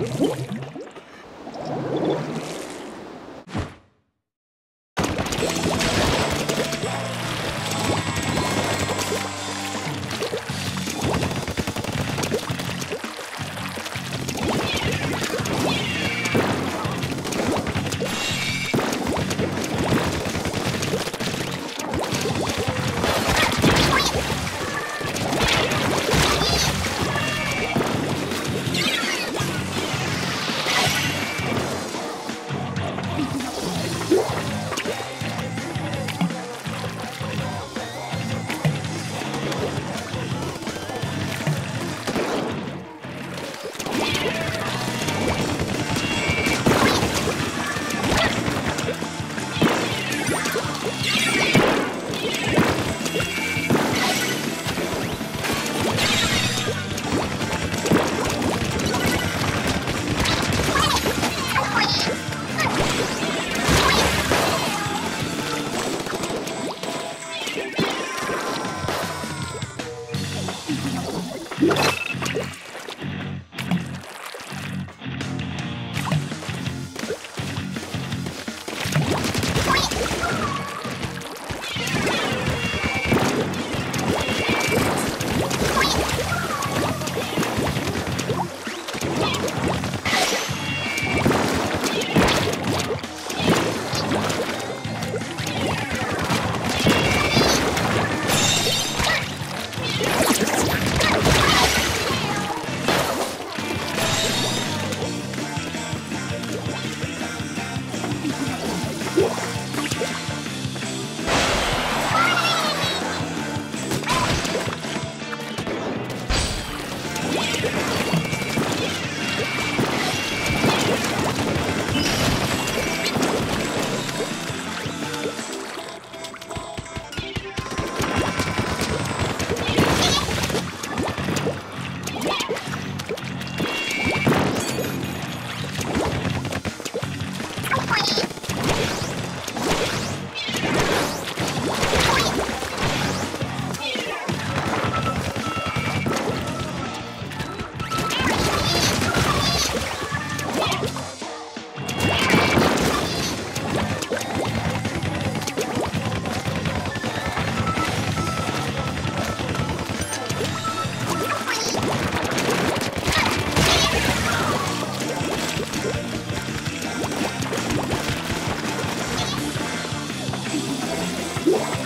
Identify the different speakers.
Speaker 1: Oui.
Speaker 2: Yeah.